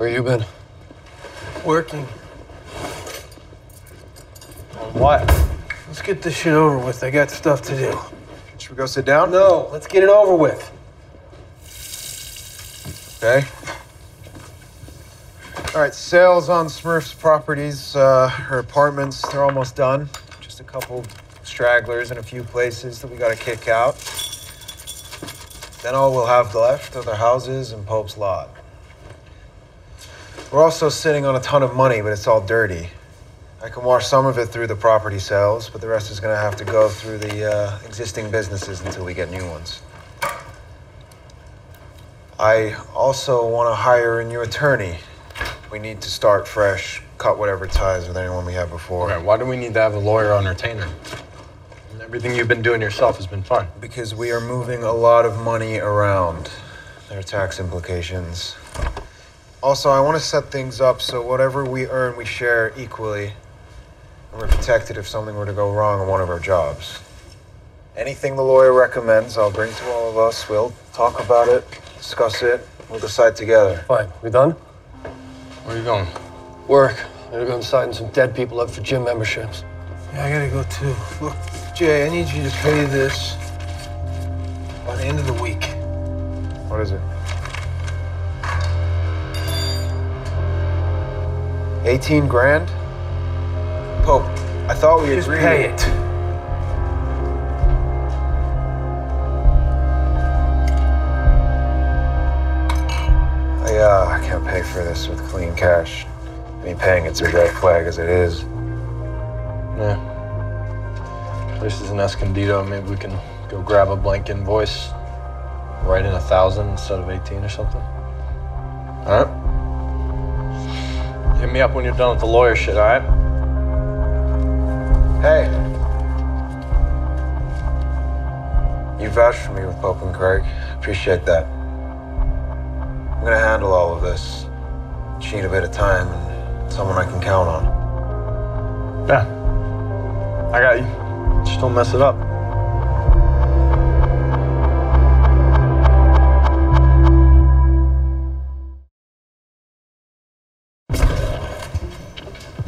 Where you been? Working. On what? Let's get this shit over with. I got stuff to do. Should we go sit down? No, let's get it over with. Okay. All right, sales on Smurf's properties, uh, her apartments, they're almost done. Just a couple stragglers in a few places that we gotta kick out. Then all we'll have left are the houses and Pope's Lot. We're also sitting on a ton of money, but it's all dirty. I can wash some of it through the property sales, but the rest is gonna have to go through the uh, existing businesses until we get new ones. I also want to hire a new attorney. We need to start fresh, cut whatever ties with anyone we had before. Why do we need to have a lawyer on retainer? Everything you've been doing yourself has been fine. Because we are moving a lot of money around. There are tax implications. Also, I want to set things up so whatever we earn, we share equally. And we're protected if something were to go wrong on one of our jobs. Anything the lawyer recommends, I'll bring to all of us. We'll talk about it, discuss it, we'll decide together. Fine. We done? Where are you going? Work. I'm gonna go inside and some dead people up for gym memberships. Yeah, I gotta go too. Look, J, I need you to pay this by the end of the week. What is it? 18 grand? Pope, I thought we Just agreed. pay it. I, uh, I can't pay for this with clean cash. I mean, paying it's a red flag as it is. Yeah. Place is in Escondido. Maybe we can go grab a blank invoice, write in a thousand instead of 18 or something. All right? Hit me up when you're done with the lawyer shit, all right? Hey. You vouched for me with Pope and Craig. Appreciate that. I'm gonna handle all of this. Just need a bit of time and someone I can count on. Yeah. I got you. Just don't mess it up.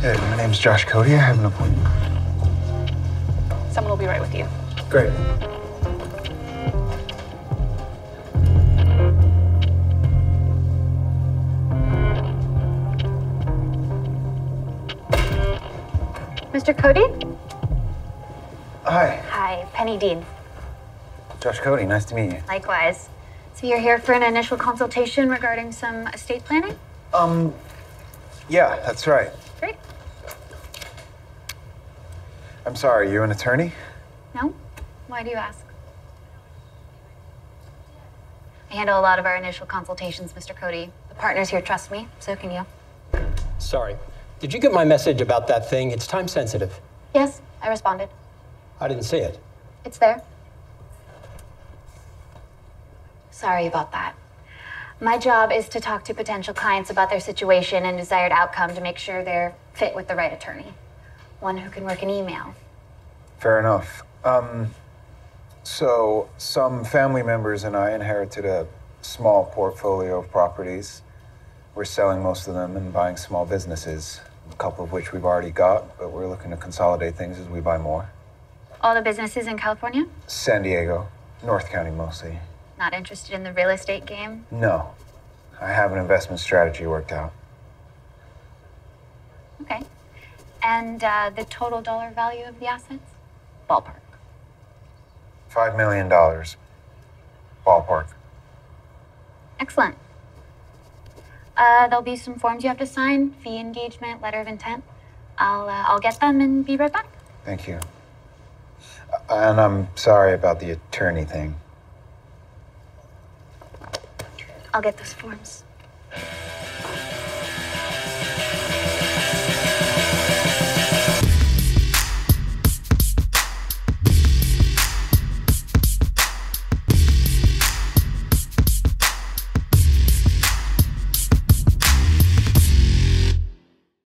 Hey, my name's Josh Cody. I have an appointment. Someone will be right with you. Great. Mr. Cody? Hi, Hi, Penny Dean. Josh Cody. Nice to meet you. Likewise. So you're here for an initial consultation regarding some estate planning? Um, yeah, that's right. Great. I'm sorry, you an attorney? No? Why do you ask? I handle a lot of our initial consultations, Mr. Cody. The partners here trust me, so can you. Sorry. Did you get my message about that thing? It's time sensitive. Yes, I responded. I didn't see it. It's there. Sorry about that. My job is to talk to potential clients about their situation and desired outcome to make sure they're fit with the right attorney. One who can work an email. Fair enough. Um, so some family members and I inherited a small portfolio of properties. We're selling most of them and buying small businesses, a couple of which we've already got, but we're looking to consolidate things as we buy more. All the businesses in California? San Diego, North County mostly. Not interested in the real estate game? No, I have an investment strategy worked out. Okay. And uh, the total dollar value of the assets? Ballpark. Five million dollars. Ballpark. Excellent. Uh, there'll be some forms you have to sign fee engagement, letter of intent. I'll, uh, I'll get them and be right back. Thank you. Uh, And I'm sorry about the attorney thing. I'll get those forms.